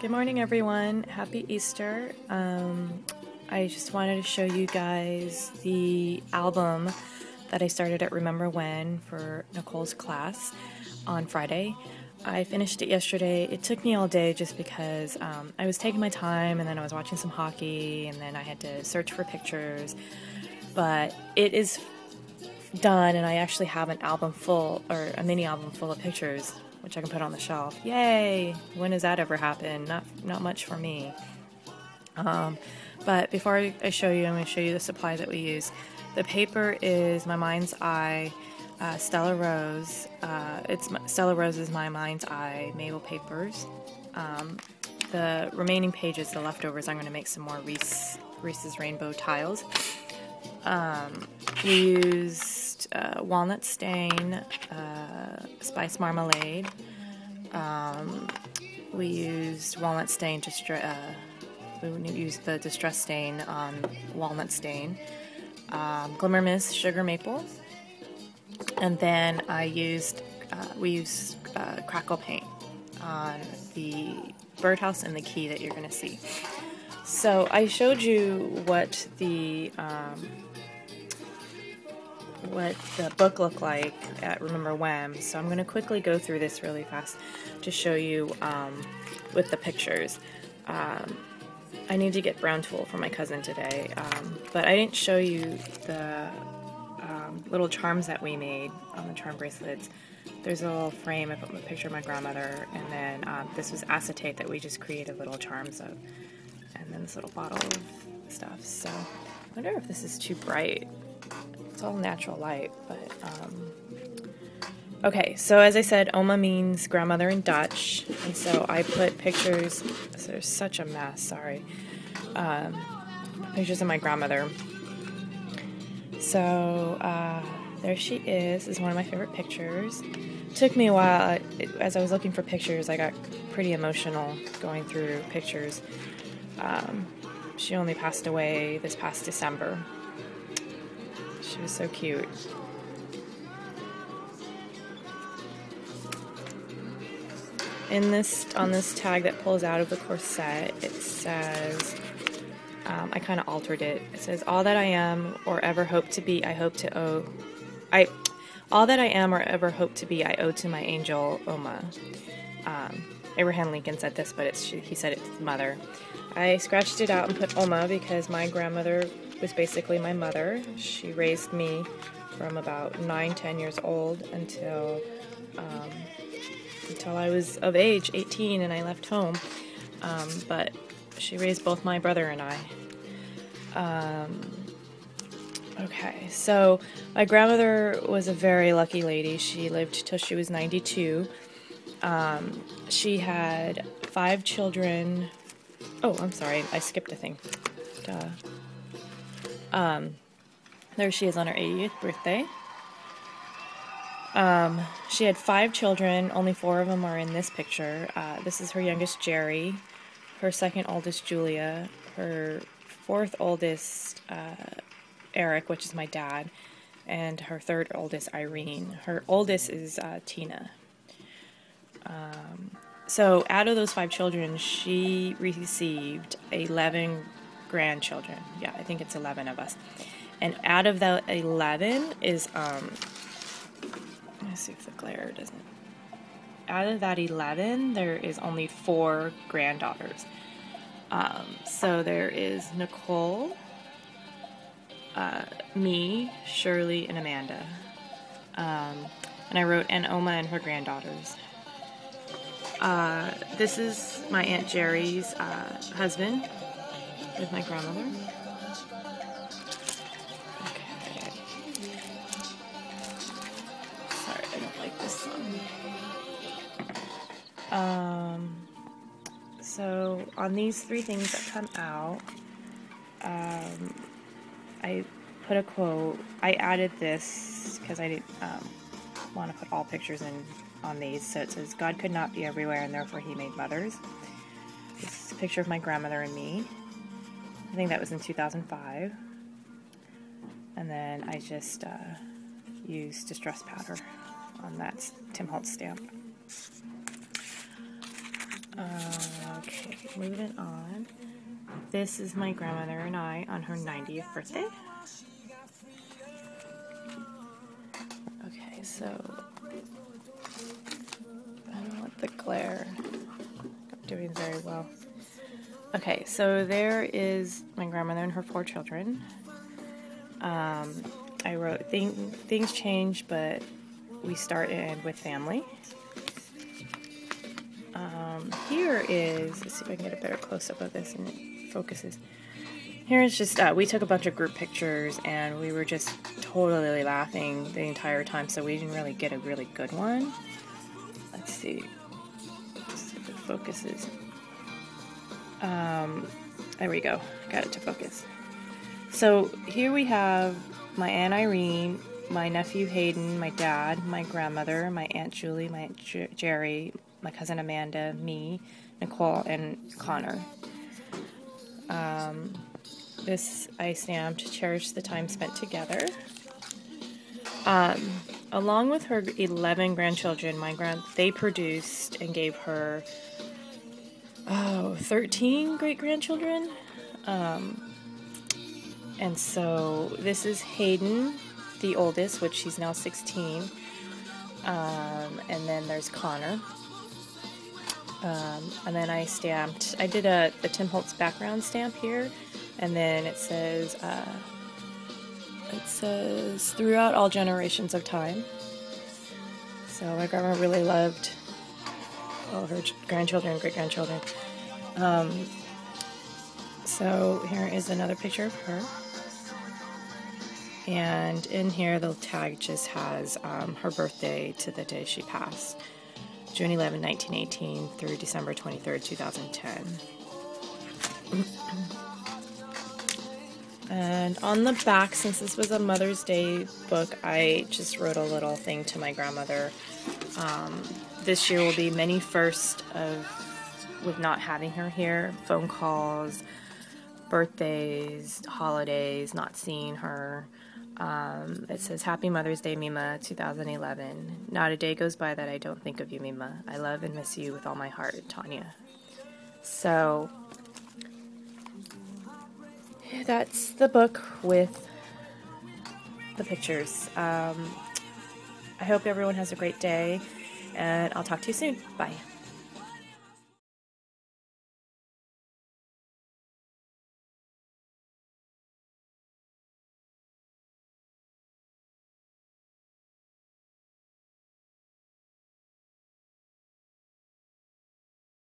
Good morning, everyone. Happy Easter. Um, I just wanted to show you guys the album that I started at Remember When for Nicole's class on Friday. I finished it yesterday. It took me all day just because um, I was taking my time and then I was watching some hockey and then I had to search for pictures. But it is done and I actually have an album full or a mini album full of pictures which I can put on the shelf. Yay! When does that ever happen? Not not much for me. Um, but before I show you, I'm going to show you the supply that we use. The paper is my Mind's Eye uh, Stella Rose. Uh, it's Stella Rose is my Mind's Eye Mabel papers. Um, the remaining pages, the leftovers, I'm going to make some more Reece, Reece's Rainbow tiles. Um, we used uh, walnut stain, uh, spice marmalade. Um, we used walnut stain to uh, we used the distress stain on walnut stain. Um, Glimmer Mist sugar maple, and then I used uh, we used uh, crackle paint on the birdhouse and the key that you're going to see. So I showed you what the um, what the book looked like at Remember When. So I'm going to quickly go through this really fast to show you um, with the pictures. Um, I need to get brown tulle for my cousin today, um, but I didn't show you the um, little charms that we made on the charm bracelets. There's a little frame, I put a picture of my grandmother, and then um, this was acetate that we just created little charms of, and then this little bottle of stuff. So I wonder if this is too bright. It's all natural light, but um, okay. So as I said, Oma means grandmother in Dutch, and so I put pictures. So there's such a mess. Sorry. Um, pictures of my grandmother. So uh, there she is. This is one of my favorite pictures. It took me a while. As I was looking for pictures, I got pretty emotional going through pictures. Um, she only passed away this past December. She was so cute. In this, on this tag that pulls out of the corset, it says, um, I kind of altered it. It says, all that I am or ever hope to be, I hope to owe, I, all that I am or ever hope to be, I owe to my angel, Oma. Um, Abraham Lincoln said this, but it's, he said it's mother. I scratched it out and put Oma because my grandmother was basically my mother. She raised me from about nine, ten years old until um, until I was of age, 18, and I left home. Um, but she raised both my brother and I. Um, okay, so my grandmother was a very lucky lady. She lived till she was 92. Um, she had five children. Oh, I'm sorry, I skipped a thing. Duh. Um, there she is on her 80th birthday. Um, she had five children, only four of them are in this picture. Uh, this is her youngest, Jerry, her second oldest, Julia, her fourth oldest, uh, Eric, which is my dad, and her third oldest, Irene. Her oldest is uh, Tina. Um, so, out of those five children, she received 11 grandchildren. Yeah, I think it's 11 of us. And out of the 11 is, um, let me see if the glare doesn't. Out of that 11, there is only four granddaughters. Um, so there is Nicole, uh, me, Shirley, and Amanda. Um, and I wrote, and Oma and her granddaughters. Uh, this is my Aunt Jerry's uh, husband with my grandmother. Okay. Sorry, I don't like this one. Um, so on these three things that come out, um, I put a quote. I added this because I didn't um, want to put all pictures in on these. So it says, God could not be everywhere and therefore he made mothers. This is a picture of my grandmother and me. I think that was in 2005. And then I just uh, used distress powder on that Tim Holtz stamp. Um, moving on. This is my grandmother and I on her 90th birthday. Okay, so I don't want the glare. I'm doing very well. Okay, so there is my grandmother and her four children. Um, I wrote thing, things change, but we start and with family. Um, here is, let's see if I can get a better close up of this and it focuses. Here is just, uh, we took a bunch of group pictures and we were just totally laughing the entire time, so we didn't really get a really good one. Let's see, let's see if it focuses. Um, there we go, got it to focus. So here we have my Aunt Irene, my nephew Hayden, my dad, my grandmother, my Aunt Julie, my Aunt J- Jerry, my cousin Amanda, me, Nicole, and Connor. Um, this I stamped to cherish the time spent together. Um, along with her 11 grandchildren, my grand they produced and gave her 13 great grandchildren. Um, and so this is Hayden, the oldest, which she's now 16. Um, and then there's Connor. Um, and then I stamped, I did a the Tim Holtz background stamp here, and then it says, uh, it says throughout all generations of time. So my grandma really loved all her grandchildren, great grandchildren. Um, so here is another picture of her. And in here, the tag just has um, her birthday to the day she passed June 11, 1918 through December 23, 2010. and on the back, since this was a Mother's Day book, I just wrote a little thing to my grandmother. Um, this year will be many first of with not having her here phone calls, birthdays, holidays, not seeing her. Um, it says, Happy Mother's Day, Mima, 2011. Not a day goes by that I don't think of you, Mima. I love and miss you with all my heart, Tanya. So, that's the book with the pictures. Um, I hope everyone has a great day, and I'll talk to you soon. Bye.